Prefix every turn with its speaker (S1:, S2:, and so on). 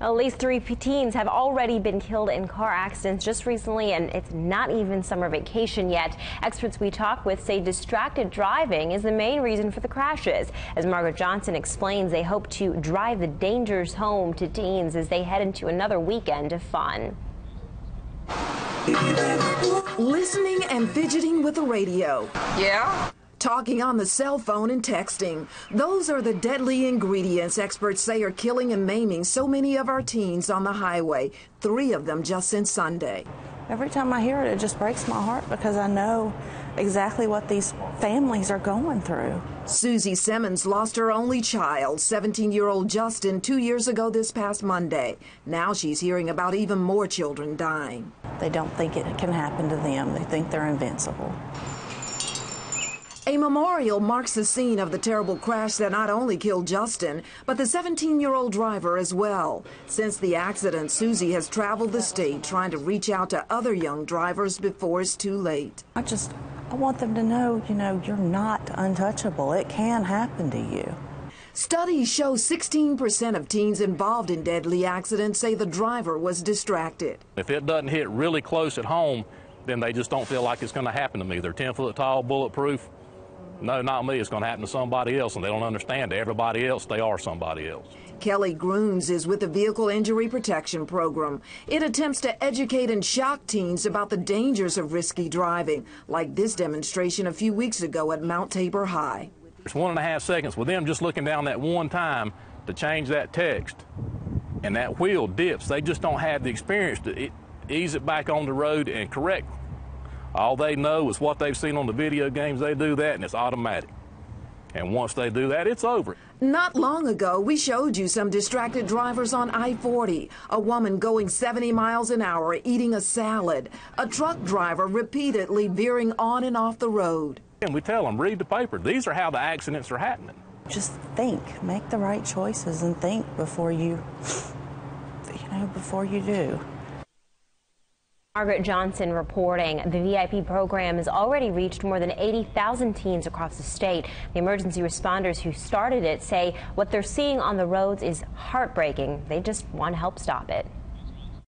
S1: At least three teens have already been killed in car accidents just recently, and it's not even summer vacation yet. Experts we talk with say distracted driving is the main reason for the crashes. As Margaret Johnson explains, they hope to drive the dangers home to teens as they head into another weekend of fun.
S2: Listening and fidgeting with the radio.
S3: Yeah?
S2: Talking on the cell phone and texting. Those are the deadly ingredients experts say are killing and maiming so many of our teens on the highway, three of them just since Sunday.
S4: Every time I hear it, it just breaks my heart because I know exactly what these families are going through.
S2: Susie Simmons lost her only child, 17 year old Justin, two years ago this past Monday. Now she's hearing about even more children dying.
S4: They don't think it can happen to them, they think they're invincible.
S2: A memorial marks the scene of the terrible crash that not only killed Justin, but the 17 year old driver as well. Since the accident, Susie has traveled the state trying to reach out to other young drivers before it's too late.
S4: I just, I want them to know, you know, you're not untouchable. It can happen to you.
S2: Studies show 16% of teens involved in deadly accidents say the driver was distracted.
S5: If it doesn't hit really close at home, then they just don't feel like it's going to happen to me. They're 10 foot tall, bulletproof no, not me. It's going to happen to somebody else, and they don't understand. To everybody else, they are somebody else.
S2: Kelly Groons is with the Vehicle Injury Protection Program. It attempts to educate and shock teens about the dangers of risky driving, like this demonstration a few weeks ago at Mount Tabor High.
S5: It's one and a half seconds with them just looking down that one time to change that text, and that wheel dips. They just don't have the experience to ease it back on the road and correct all they know is what they've seen on the video games. They do that, and it's automatic. And once they do that, it's over.
S2: Not long ago, we showed you some distracted drivers on I 40. A woman going 70 miles an hour eating a salad. A truck driver repeatedly veering on and off the road.
S5: And we tell them, read the paper. These are how the accidents are happening.
S4: Just think, make the right choices, and think before you, you know, before you do.
S1: Margaret Johnson reporting the VIP program has already reached more than 80,000 teens across the state. The emergency responders who started it say what they're seeing on the roads is heartbreaking. They just want to help stop it.